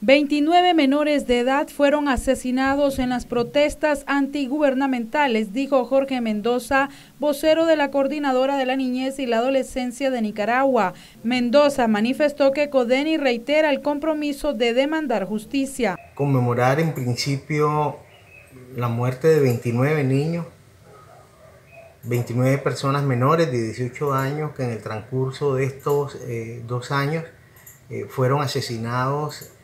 29 menores de edad fueron asesinados en las protestas antigubernamentales, dijo Jorge Mendoza, vocero de la Coordinadora de la Niñez y la Adolescencia de Nicaragua. Mendoza manifestó que Codeni reitera el compromiso de demandar justicia. Conmemorar en principio la muerte de 29 niños, 29 personas menores de 18 años que en el transcurso de estos eh, dos años eh, fueron asesinados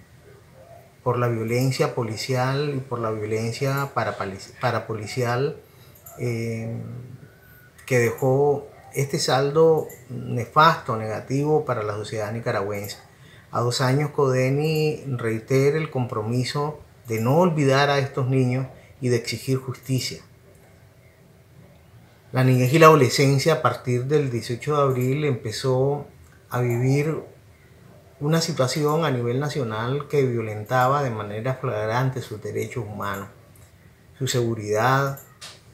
por la violencia policial y por la violencia parapolicial eh, que dejó este saldo nefasto, negativo para la sociedad nicaragüense. A dos años Codeni reitera el compromiso de no olvidar a estos niños y de exigir justicia. La niñez y la adolescencia a partir del 18 de abril empezó a vivir una situación a nivel nacional que violentaba de manera flagrante sus derechos humanos, su seguridad,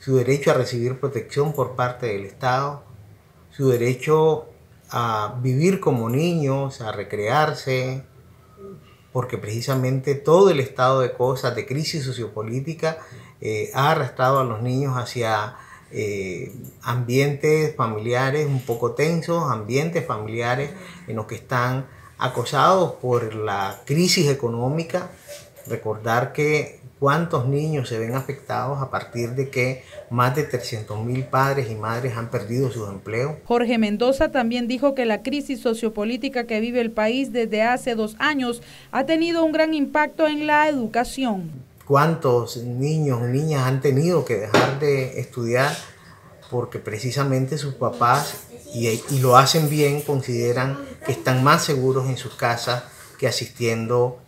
su derecho a recibir protección por parte del Estado, su derecho a vivir como niños, a recrearse, porque precisamente todo el estado de cosas, de crisis sociopolítica, eh, ha arrastrado a los niños hacia eh, ambientes familiares un poco tensos, ambientes familiares en los que están acosados por la crisis económica. Recordar que cuántos niños se ven afectados a partir de que más de 300 mil padres y madres han perdido sus empleos. Jorge Mendoza también dijo que la crisis sociopolítica que vive el país desde hace dos años ha tenido un gran impacto en la educación. ¿Cuántos niños y niñas han tenido que dejar de estudiar porque precisamente sus papás y, lo hacen bien, consideran que están más seguros en sus casas que asistiendo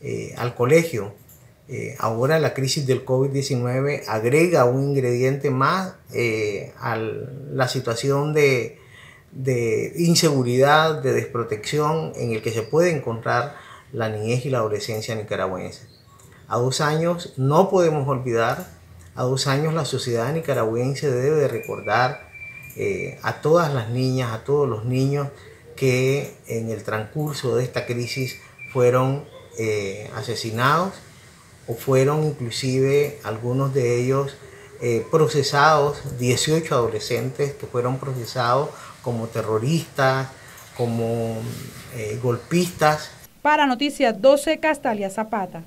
eh, al colegio. Eh, ahora la crisis del COVID-19 agrega un ingrediente más eh, a la situación de, inseguridad, de desprotección en el que se puede encontrar la niñez y la adolescencia nicaragüense. A dos años no podemos olvidar, a dos años la sociedad nicaragüense debe recordar a todas las niñas, a todos los niños que en el transcurso de esta crisis fueron eh, asesinados o fueron inclusive algunos de ellos eh, procesados, 18 adolescentes que fueron procesados como terroristas, como golpistas. Para Noticias 12, Castalia Zapata.